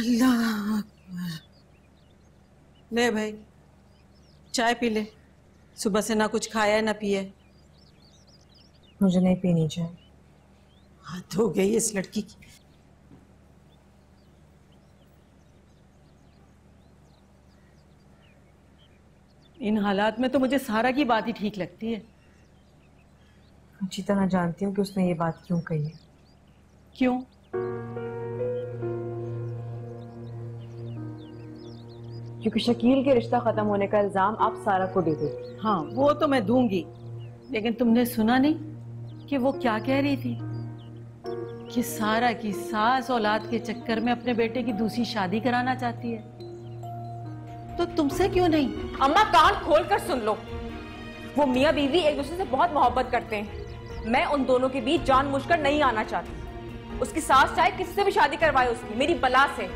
अल्लाह। ले भाई चाय पी ले। सुबह से ना कुछ खाया है ना पिए मुझे नहीं पीनी चाहिए हाथ हो गई इस लड़की की। इन हालात में तो मुझे सारा की बात ही ठीक लगती है। अच्छी तरह जानती हूँ कि उसने ये बात क्यों कही है। क्यों? क्योंकि शकील के रिश्ता खत्म होने का इल्ज़ाम आप सारा को दे देती हाँ वो तो मैं दूँगी। लेकिन तुमने सुना नहीं कि वो क्या कह रही थी? कि सारा की सास औलाद के चक्कर में अपने बेटे की दूसरी शादी कराना चाहती है? तो तुमसे क्यों नहीं? अम्मा कान खोल कर सुन लो। वो मियाँ बीवी एक दूसरे से बहुत मोहब्बत करते हैं। मैं उन दोनों के बीच जान कर नहीं आना चाहती। उसकी सास चाहे किससे भी शादी करवाए उसकी मेरी बला से।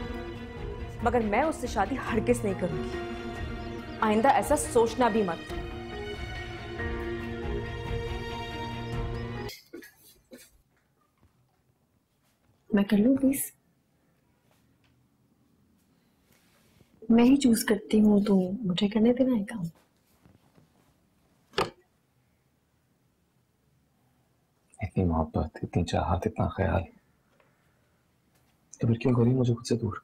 मगर मैं उससे शादी हरगिज नहीं करूँगी। आइंदा ऐसा सोचना भी मत। मैं कर लू प्लीज़ मैं ही चूज़ करती हूँ तो मुझे करने देना है काम? इतनी मोहब्बत इतनी चाहत इतना ख्याल। तो फिर क्यों करी? मुझे खुद से दूर।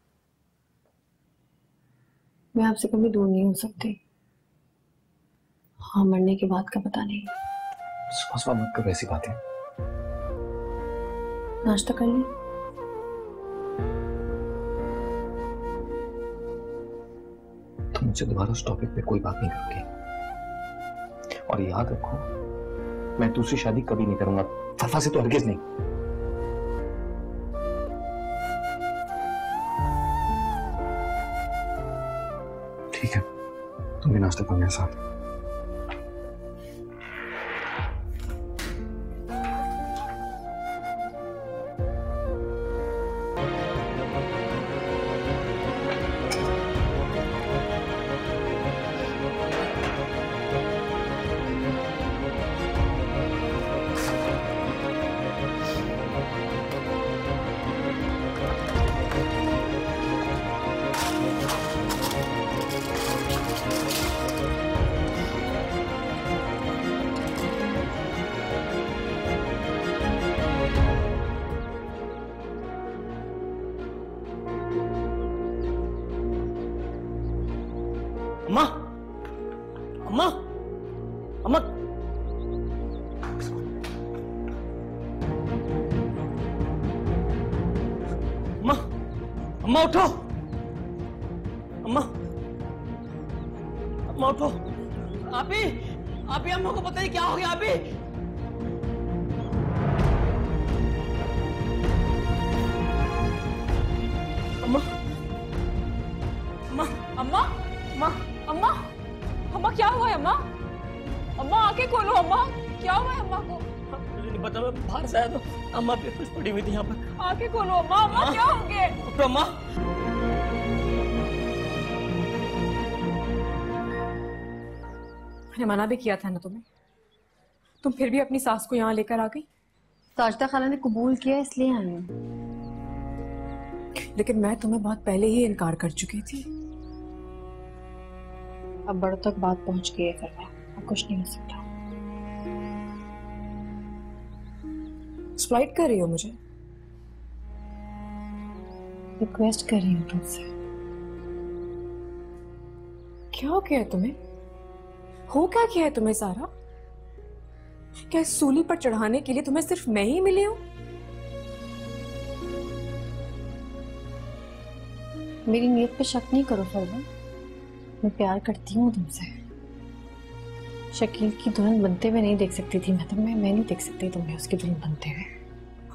मैं आपसे कभी दूर नहीं हो सकती। हाँ मरने के बाद का पता नहीं। सुबह मत कर ऐसी बातें नाश्ता कर ली। तुम मुझसे दोबारा उस टॉपिक पे कोई बात नहीं करोगे। और याद रखो मैं दूसरी शादी कभी नहीं करूँगा। फफा से तो हरगिज नहीं। तुम भी नाश्ता अम्मा उठो। अम्मा। अम्मा उठो। आपी आपी अम्मा को पता नहीं क्या हो गया, आपी। अम्मा। अम्मा अम्मा अम्मा अम्मा। अम्मा, क्या हुआ है, अम्मा? अम्मा, आँखें खोलो, अम्मा। क्या हुआ है, अम्मा को? पता मैं बाहर से आया तो अम्मा बेहोश पड़ी हुई थी यहाँ पर। आँखें खोलो अम्मा अम्मा क्या हो गया? उठो अम्मा मैंने मना भी किया था ना तुम्हें। तुम फिर भी अपनी सास को यहाँ लेकर आ गई? साजदा खाला ने कबूल किया इसलिए आई हूँ। लेकिन मैं तुम्हें बहुत पहले ही इनकार कर चुकी थी। अब बड़ों तक बात पहुँच गई है फिर अब कुछ नहीं हो सकता। एक्सप्लॉइट कर रही हो मुझे? रिक्वेस्ट कर रही हूँ तुमसे। क्या हो गया तुम्हें? हो क्या किया है तुम्हें सारा? क्या इस सूली पर चढ़ाने के लिए तुम्हें सिर्फ़ मैं ही मिली हूँ? मेरी नीयत पे शक नहीं करो फरवा मैं प्यार करती हूँ तुमसे। शकील की दुल्हन बनते हुए नहीं देख सकती थी मैं तुम्हें मैं नहीं देख सकती तुम्हें उसकी दुल्हन बनते हुए।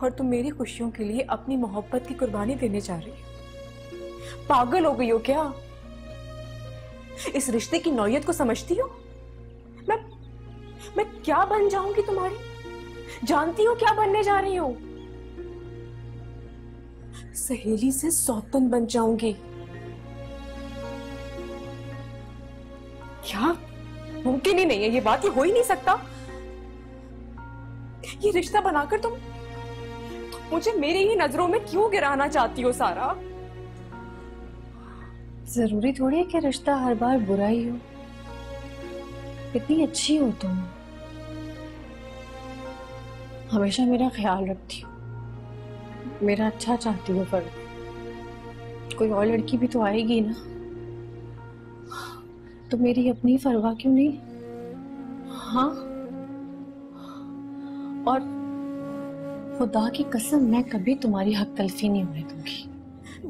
और तुम मेरी खुशियों के लिए अपनी मोहब्बत की कुर्बानी देने जा रही हो। पागल हो गई हो क्या? इस रिश्ते की नौयत को समझती हो? मैं मैं क्या बन जाऊँगी तुम्हारी? जानती हो क्या बनने जा रही हूँ? सहेली से सौतन बन जाऊँगी। क्या? मुमकिन ही नहीं है, ये बात ये हो ही नहीं सकता। ये रिश्ता बनाकर तुम मुझे मेरी ही नज़रों में क्यों गिराना चाहती हो, सारा? ज़रूरी थोड़ी है कि रिश्ता हर बार बुरा ही हो। कितनी अच्छी हो तुम। हमेशा मेरा ख्याल रखती हो। मेरा अच्छा चाहती हो पर कोई और लड़की भी तो आएगी ना। तो मेरी अपनी फरवा क्यों नहीं? हाँ? और खुदा की कसम, मैं कभी तुम्हारी हक तलफी नहीं होने दूँगी।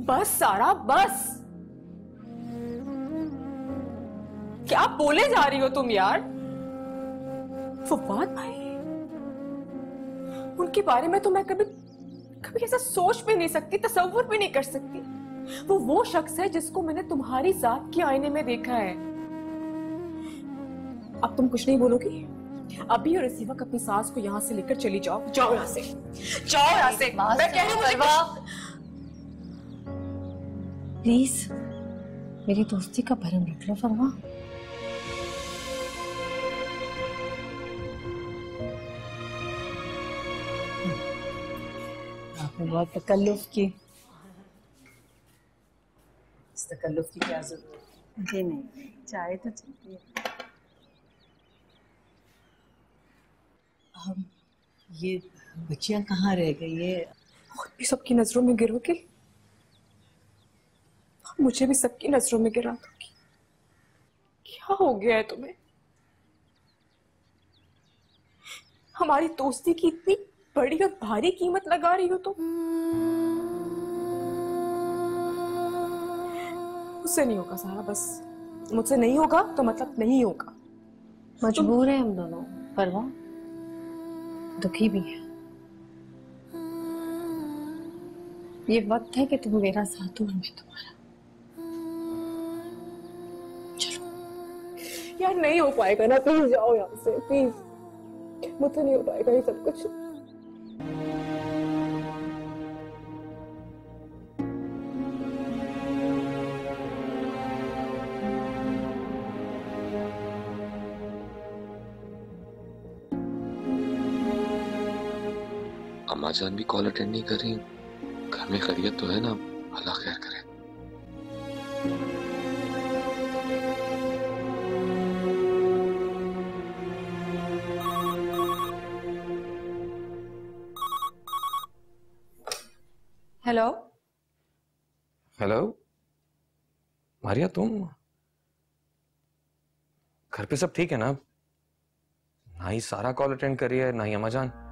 बस, सारा, बस। क्या बोले जा रही हो तुम यार? फुफाद भाई, उनके बारे में तो मैं कभी कभी ऐसा सोच भी नहीं सकती तस्वुर भी नहीं कर सकती। वो वो शख्स है जिसको मैंने तुम्हारी जात के आईने में देखा है। अब तुम कुछ नहीं बोलोगी? अभी और इसी वक्त अपनी सास को यहाँ से लेकर चली जाओ। जाओ यहाँ से। जाओ यहाँ से। मैं कह रही हूँ मुझे प्लीज़ मेरी दोस्ती का भरम रख लो फरमा। आपने बहुत तकल्लुफ की। इस तकल्लुफ की क्या ज़रूरत जी नहीं चाय तो चाहिए। हम ये बच्चियाँ कहाँ रह गई ये खुद भी सबकी नज़रों में गिरोगे मुझे भी सबकी नज़रों में गिरा दोगी क्या हो गया है तुम्हें? हमारी दोस्ती की इतनी बड़ी और भारी कीमत लगा रही हो तुम। मुझसे नहीं होगा सारा बस मुझसे नहीं होगा तो मतलब नहीं होगा। मजबूर है हम दोनों फरमा दुखी भी है। ये वक्त है कि तुम मेरा साथ हो मैं तुम्हारा। यार, नहीं हो पाएगा ना प्लीज़ जाओ यहाँ से प्लीज़ मुझे नहीं हो पाएगा ये सब कुछ। अम्मा जान भी कॉल अटेंड नहीं कर रही घर में खैरियत तो है ना अल्लाह खैर करे। हेलो हेलो मारिया तुम? घर पे सब ठीक है ना? ना ही सारा कॉल अटेंड करी है ना ही अम्मा जान।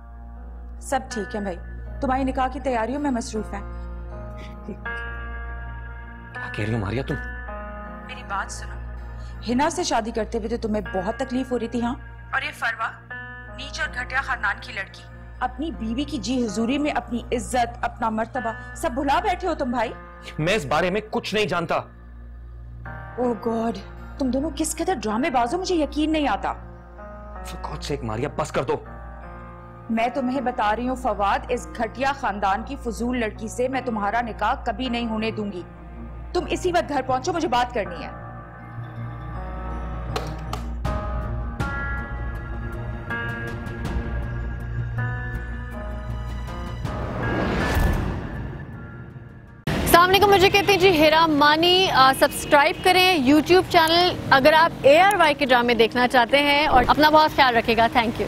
सब ठीक है भाई। तुम्हारी निकाह की तैयारियों में मसरूफ है। क्या कह रही हो मारिया तुम? मेरी बात सुनो। हिना से शादी करते हुए तो तुम्हें बहुत तकलीफ़ हो रही थी हाँ? और ये फरवा नीच और घटिया खानदान की लड़की। अपनी बीवी की जी हजूरी में अपनी इज़्ज़त अपना मर्तबा सब भुला बैठे हो तुम भाई? मैं इस बारे में कुछ नहीं जानता। ओह गॉड तुम दोनों किस कदर ड्रामेबाज हो? मुझे यकीन नहीं आता। God's sake, मारिया बस कर दो। मैं तुम्हें बता रही हूँ, फवाद, इस घटिया खानदान की फजूल लड़की से मैं तुम्हारा निकाह कभी नहीं होने दूँगी। तुम इसी वक्त घर पहुंचो, मुझे बात करनी है। सामने को मुझे कहते हैं जी हेरा मानी सब्सक्राइब करें यूट्यूब चैनल अगर आप ए आर वाई के ड्रामे देखना चाहते हैं और अपना बहुत ख्याल रखेगा थैंक यू